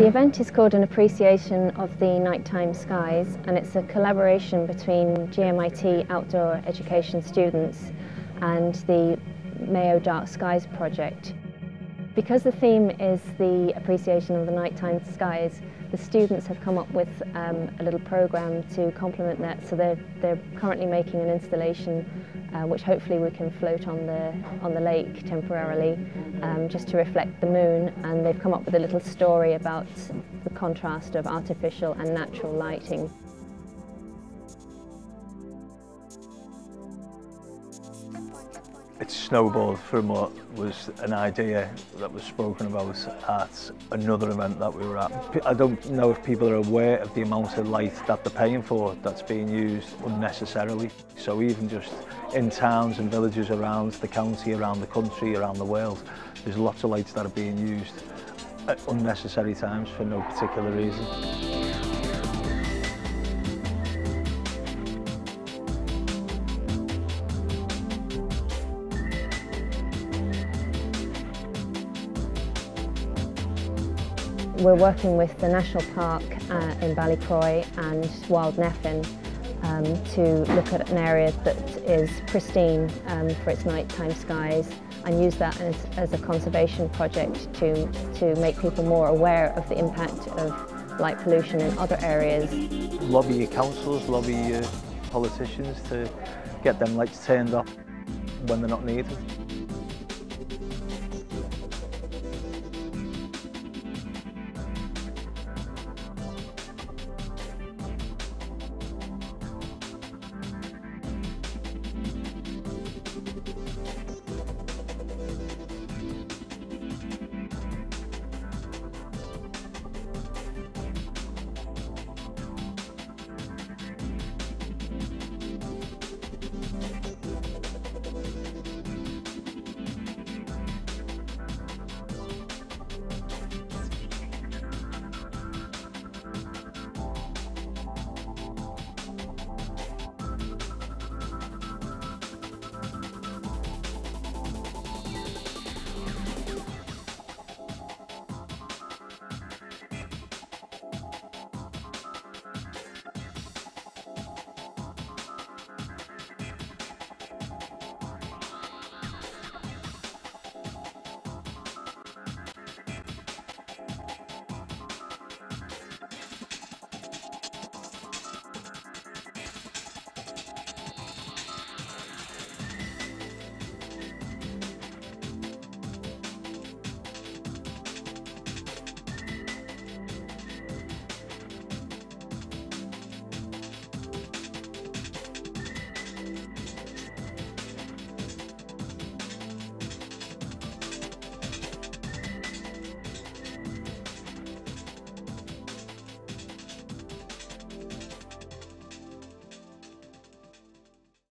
The event is called An Appreciation of the Nighttime Skies and it's a collaboration between GMIT outdoor education students and the Mayo Dark Skies project. Because the theme is the appreciation of the nighttime skies, the students have come up with um, a little program to complement that. So they're, they're currently making an installation uh, which hopefully we can float on the, on the lake temporarily um, just to reflect the moon. And they've come up with a little story about the contrast of artificial and natural lighting. it snowballed from what was an idea that was spoken about at another event that we were at. I don't know if people are aware of the amount of light that they're paying for that's being used unnecessarily. So even just in towns and villages around the county, around the country, around the world, there's lots of lights that are being used at unnecessary times for no particular reason. We're working with the National Park uh, in Ballycroy and Wild Nephin um, to look at an area that is pristine um, for its nighttime skies and use that as, as a conservation project to, to make people more aware of the impact of light pollution in other areas. Lobby your councils, lobby your politicians to get them lights turned off when they're not needed.